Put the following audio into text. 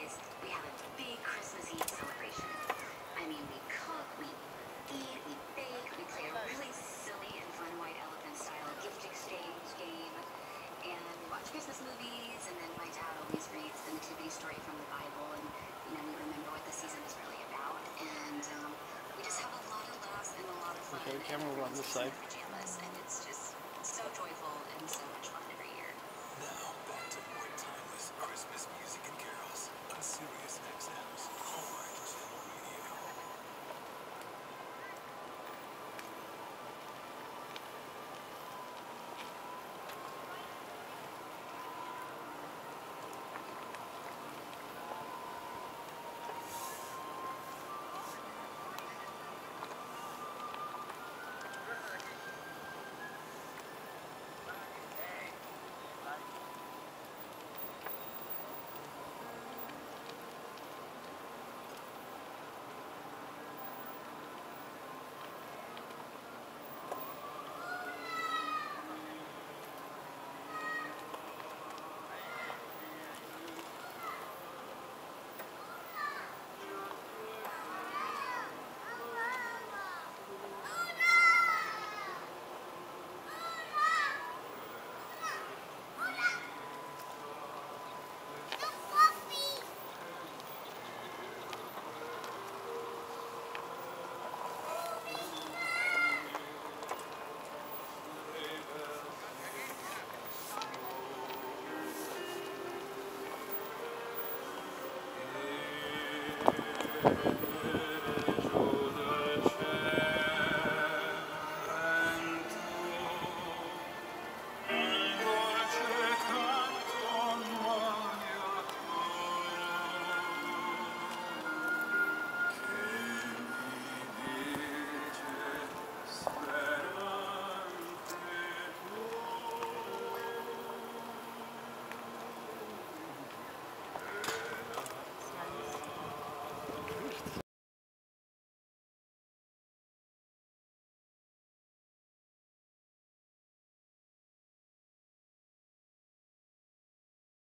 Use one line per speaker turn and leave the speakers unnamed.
is we have a big Christmas Eve celebration. I mean, we cook, we eat, we bake, we play a really silly and fun white elephant style gift exchange game, and we watch Christmas movies, and then my dad always reads the nativity story from the Bible, and, you know, we remember what the season is really about, and um, we just have a lot of laughs and a lot of fun. Okay, camera on this side. Pajamas, and it's just so joyful and so much fun.